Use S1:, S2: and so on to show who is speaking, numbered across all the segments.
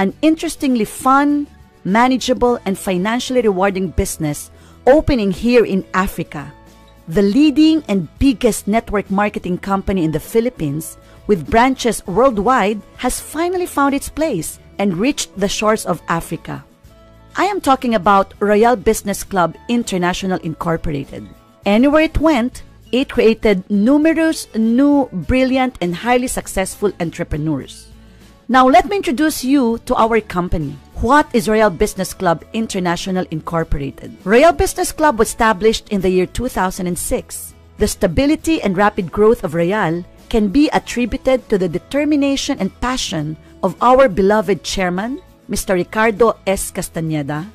S1: an interestingly fun, manageable, and financially rewarding business opening here in Africa. The leading and biggest network marketing company in the Philippines, with branches worldwide, has finally found its place and reached the shores of Africa. I am talking about Royale Business Club International Incorporated. Anywhere it went, it created numerous new, brilliant, and highly successful entrepreneurs. Now, let me introduce you to our company. What is Royale Business Club International Incorporated? Royale Business Club was established in the year 2006. The stability and rapid growth of Royale can be attributed to the determination and passion of our beloved chairman, Mr. Ricardo S. Castañeda,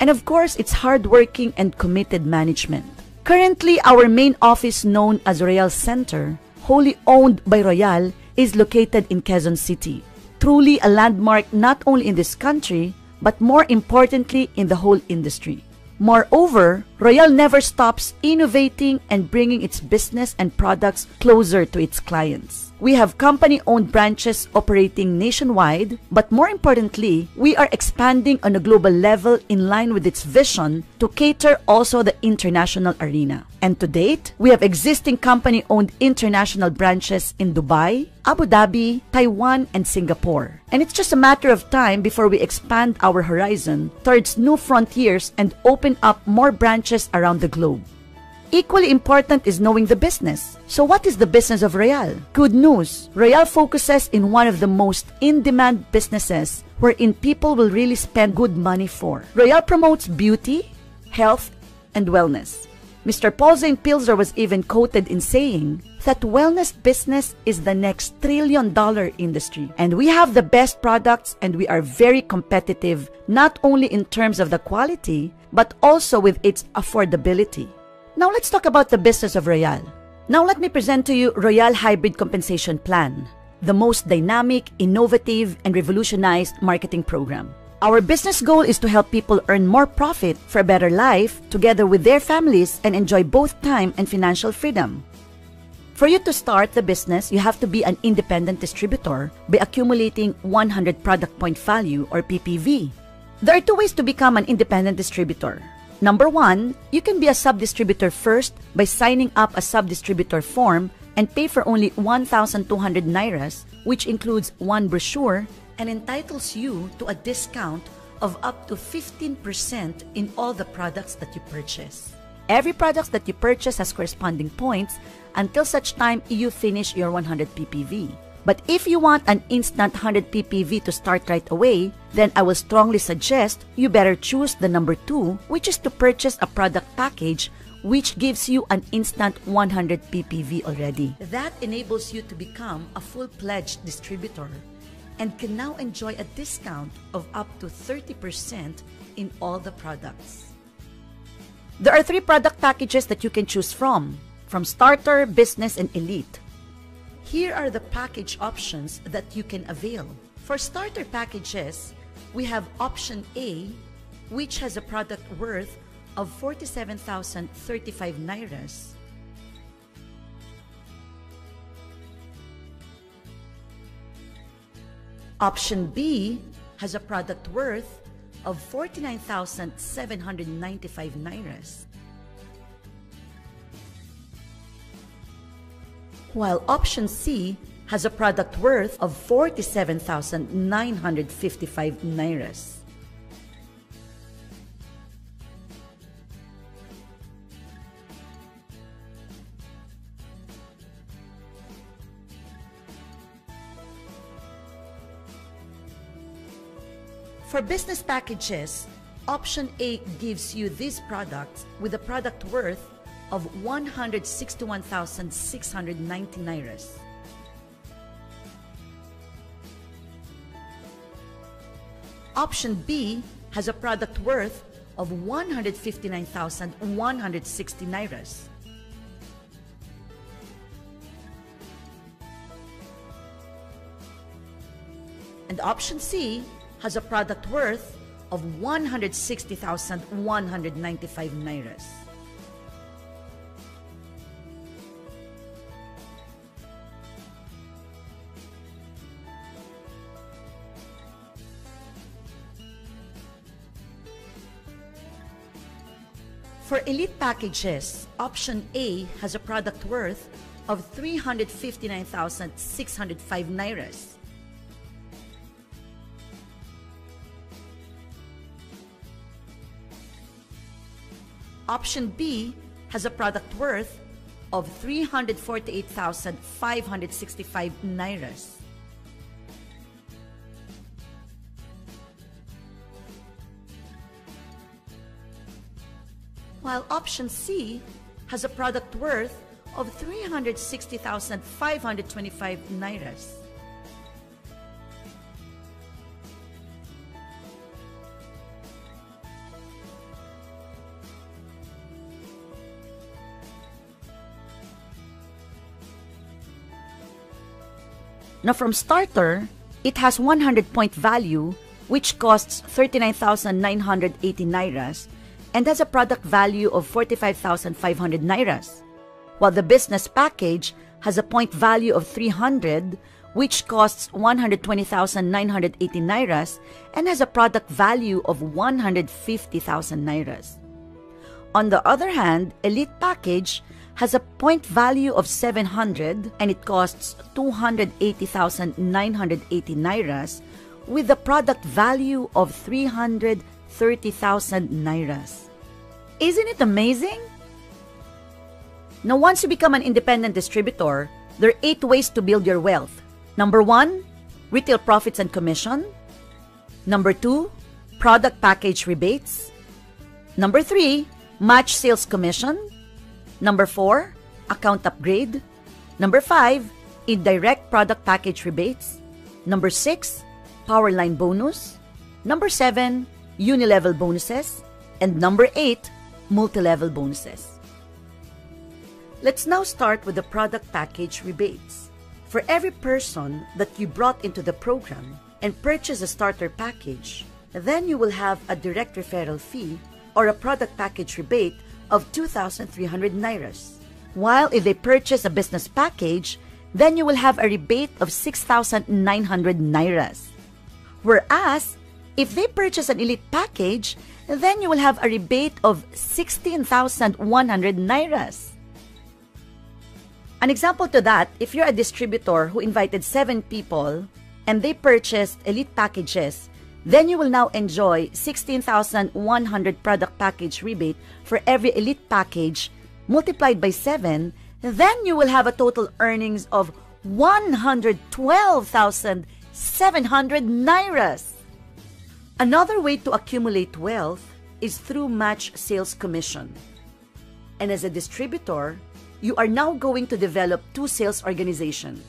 S1: and of course, its hardworking and committed management. Currently, our main office known as Royal Center, wholly owned by Royale, is located in Quezon City. Truly a landmark not only in this country, but more importantly in the whole industry. Moreover, Royale never stops innovating and bringing its business and products closer to its clients. We have company owned branches operating nationwide, but more importantly, we are expanding on a global level in line with its vision to cater also the international arena. And to date, we have existing company owned international branches in Dubai, Abu Dhabi, Taiwan, and Singapore. And it's just a matter of time before we expand our horizon towards new frontiers and open up more branches around the globe. Equally important is knowing the business. So what is the business of Royale? Good news. Royale focuses in one of the most in-demand businesses wherein people will really spend good money for. Royale promotes beauty, health, and wellness. Mr. Paul Zane Pilzer was even quoted in saying that wellness business is the next trillion dollar industry. And we have the best products and we are very competitive, not only in terms of the quality, but also with its affordability. Now let's talk about the business of Royale. Now let me present to you Royale Hybrid Compensation Plan, the most dynamic, innovative, and revolutionized marketing program. Our business goal is to help people earn more profit for a better life together with their families and enjoy both time and financial freedom. For you to start the business, you have to be an independent distributor by accumulating 100 product point value or PPV. There are two ways to become an independent distributor. Number one, you can be a sub-distributor first by signing up a sub-distributor form and pay for only 1,200 Nairas, which includes one brochure and entitles you to a discount of up to 15% in all the products that you purchase. Every product that you purchase has corresponding points until such time you finish your 100 PPV. But if you want an instant 100 ppv to start right away, then I will strongly suggest you better choose the number 2, which is to purchase a product package which gives you an instant 100 ppv already. That enables you to become a full-fledged distributor and can now enjoy a discount of up to 30% in all the products. There are three product packages that you can choose from, from Starter, Business, and Elite. Here are the package options that you can avail. For starter packages, we have option A, which has a product worth of 47,035 Nairas. Option B has a product worth of 49,795 Nairas. while option C has a product worth of 47,955 Nairas. For business packages, option A gives you these products with a product worth of 161,690 Nairas. Option B has a product worth of 159,160 Nairas. And option C has a product worth of 160,195 Nairas. For elite packages, option A has a product worth of 359,605 Nairas. Option B has a product worth of 348,565 nairas. While option C has a product worth of 360,525 nairas. Now from starter, it has 100 point value which costs 39,980 nairas and has a product value of 45,500 nairas, while the business package has a point value of 300 which costs 120,980 nairas and has a product value of 150,000 nairas. On the other hand, Elite Package has a point value of 700 and it costs 280,980 nairas with a product value of 330,000 nairas. Isn't it amazing? Now, once you become an independent distributor, there are eight ways to build your wealth. Number one, retail profits and commission. Number two, product package rebates. Number three, match sales commission. Number four, account upgrade. Number five, indirect product package rebates. Number six, power line bonus. Number seven, unilevel bonuses. And number eight, multi-level bonuses. Let's now start with the product package rebates. For every person that you brought into the program and purchase a starter package, then you will have a direct referral fee or a product package rebate of 2,300 nairas. While if they purchase a business package, then you will have a rebate of 6,900 nairas. Whereas, if they purchase an elite package, then you will have a rebate of 16,100 nairas. An example to that, if you're a distributor who invited seven people and they purchased elite packages then you will now enjoy 16,100 product package rebate for every elite package multiplied by 7. Then you will have a total earnings of 112,700 nairas. Another way to accumulate wealth is through match sales commission. And as a distributor, you are now going to develop two sales organization.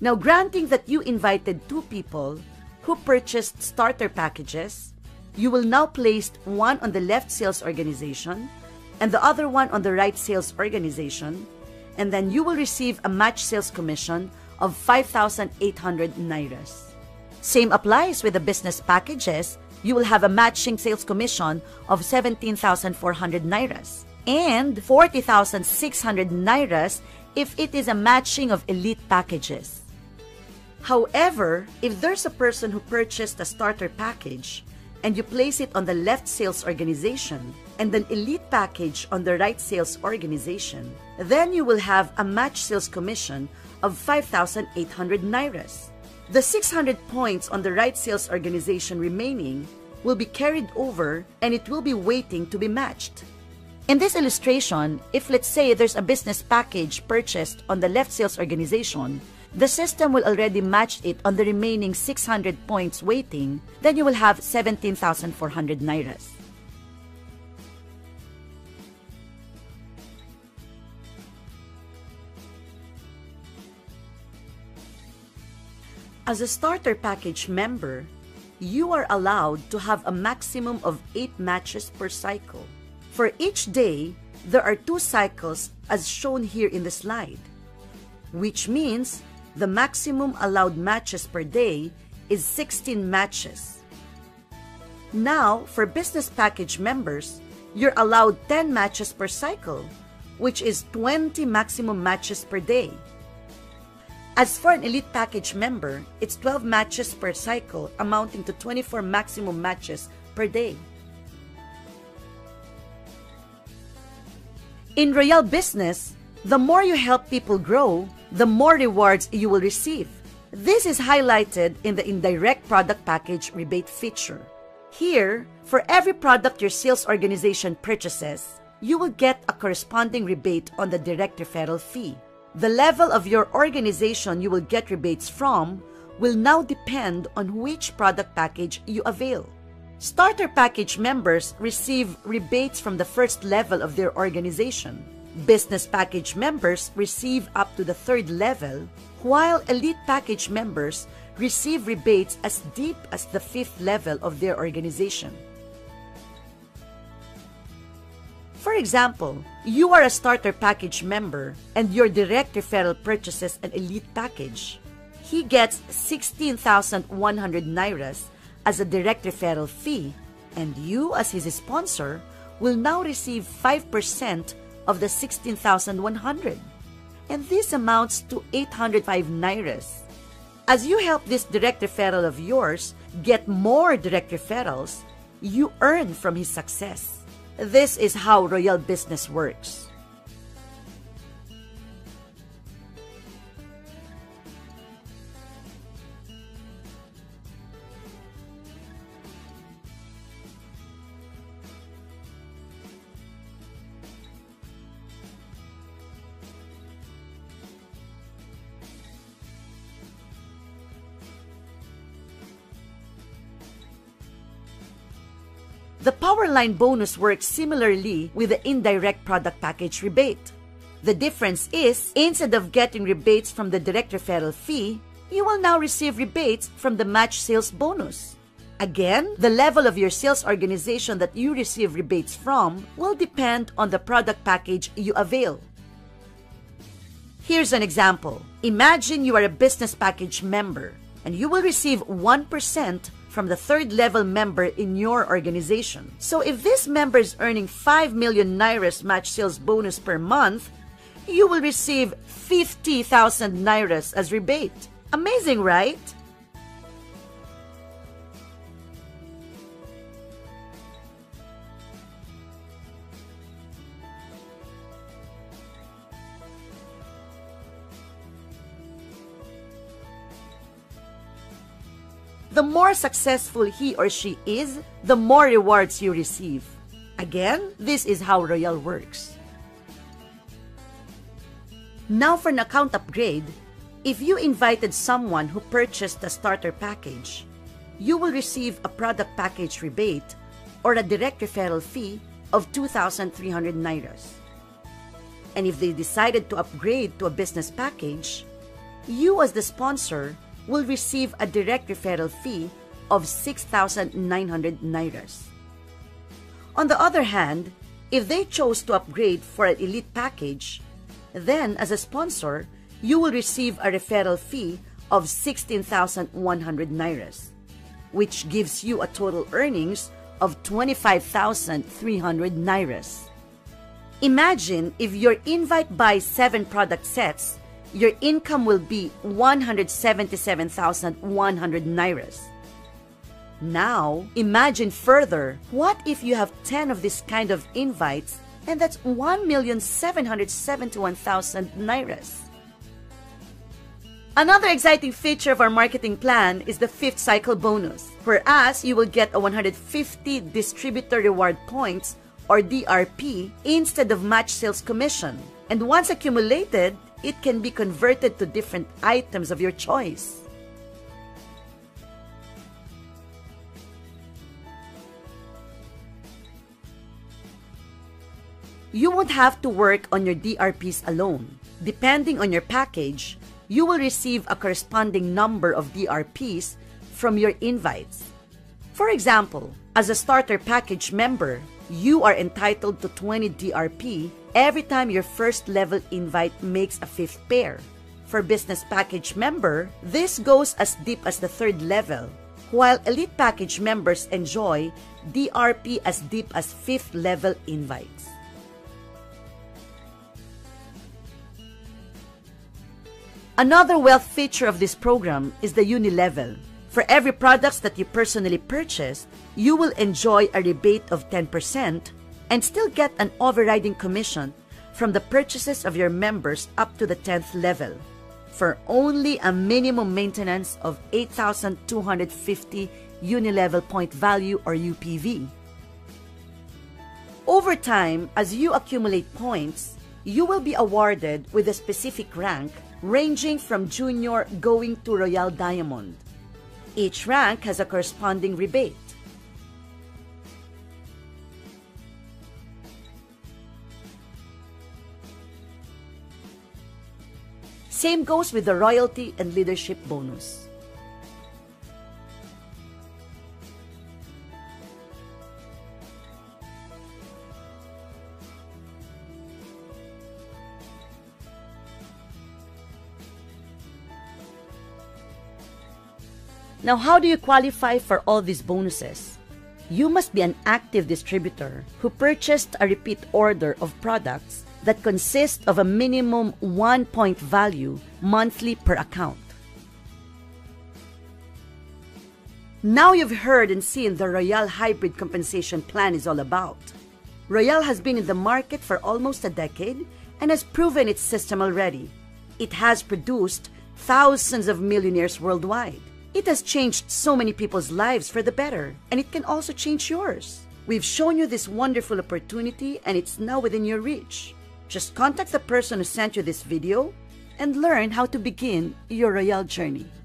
S1: Now, granting that you invited two people who purchased starter packages, you will now place one on the left sales organization and the other one on the right sales organization, and then you will receive a match sales commission of 5,800 nairas. Same applies with the business packages. You will have a matching sales commission of 17,400 nairas and 40,600 nairas if it is a matching of elite packages. However, if there's a person who purchased a starter package and you place it on the left sales organization and an elite package on the right sales organization, then you will have a match sales commission of 5,800 nairas. The 600 points on the right sales organization remaining will be carried over and it will be waiting to be matched. In this illustration, if let's say there's a business package purchased on the left sales organization the system will already match it on the remaining 600 points waiting, then you will have 17,400 nairas. As a starter package member, you are allowed to have a maximum of 8 matches per cycle. For each day, there are 2 cycles as shown here in the slide, which means the maximum allowed matches per day is 16 matches. Now, for business package members, you're allowed 10 matches per cycle, which is 20 maximum matches per day. As for an elite package member, it's 12 matches per cycle, amounting to 24 maximum matches per day. In Royale Business, the more you help people grow, the more rewards you will receive. This is highlighted in the indirect product package rebate feature. Here, for every product your sales organization purchases, you will get a corresponding rebate on the direct referral fee. The level of your organization you will get rebates from will now depend on which product package you avail. Starter package members receive rebates from the first level of their organization. Business package members receive up to the third level, while elite package members receive rebates as deep as the fifth level of their organization. For example, you are a starter package member and your direct referral purchases an elite package. He gets 16,100 nairas as a direct referral fee, and you, as his sponsor, will now receive 5% of the 16,100. And this amounts to 805 nairas. As you help this direct referral of yours get more direct referrals, you earn from his success. This is how Royale Business works. The Powerline bonus works similarly with the indirect product package rebate. The difference is, instead of getting rebates from the direct referral fee, you will now receive rebates from the match sales bonus. Again, the level of your sales organization that you receive rebates from will depend on the product package you avail. Here's an example. Imagine you are a business package member and you will receive 1% from the third level member in your organization. So if this member is earning 5 million Nairas match sales bonus per month, you will receive 50,000 Nairas as rebate. Amazing, right? The more successful he or she is, the more rewards you receive. Again, this is how Royale works. Now for an account upgrade, if you invited someone who purchased the starter package, you will receive a product package rebate or a direct referral fee of 2,300 Nairas. And if they decided to upgrade to a business package, you as the sponsor will receive a direct referral fee of 6,900 Nairas. On the other hand, if they chose to upgrade for an elite package, then as a sponsor, you will receive a referral fee of 16,100 Nairas, which gives you a total earnings of 25,300 Nairas. Imagine if your invite buys 7 product sets your income will be 177,100 nairas. Now, imagine further, what if you have 10 of this kind of invites and that's 1,771,000 nairas? Another exciting feature of our marketing plan is the fifth cycle bonus, whereas you will get a 150 distributor reward points or DRP instead of match sales commission. And once accumulated, it can be converted to different items of your choice. You won't have to work on your DRPs alone. Depending on your package, you will receive a corresponding number of DRPs from your invites. For example, as a starter package member, you are entitled to 20 DRP every time your first level invite makes a fifth pair. For business package member, this goes as deep as the third level, while elite package members enjoy DRP as deep as fifth level invites. Another wealth feature of this program is the Unilevel. For every products that you personally purchase, you will enjoy a rebate of 10% and still get an overriding commission from the purchases of your members up to the 10th level for only a minimum maintenance of 8,250 unilevel point value or UPV. Over time, as you accumulate points, you will be awarded with a specific rank ranging from junior going to Royal Diamond. Each rank has a corresponding rebate. Same goes with the royalty and leadership bonus. Now, how do you qualify for all these bonuses? You must be an active distributor who purchased a repeat order of products that consist of a minimum one point value monthly per account. Now you've heard and seen the Royale Hybrid Compensation Plan is all about. Royale has been in the market for almost a decade and has proven its system already. It has produced thousands of millionaires worldwide. It has changed so many people's lives for the better, and it can also change yours. We've shown you this wonderful opportunity, and it's now within your reach. Just contact the person who sent you this video and learn how to begin your Royale journey.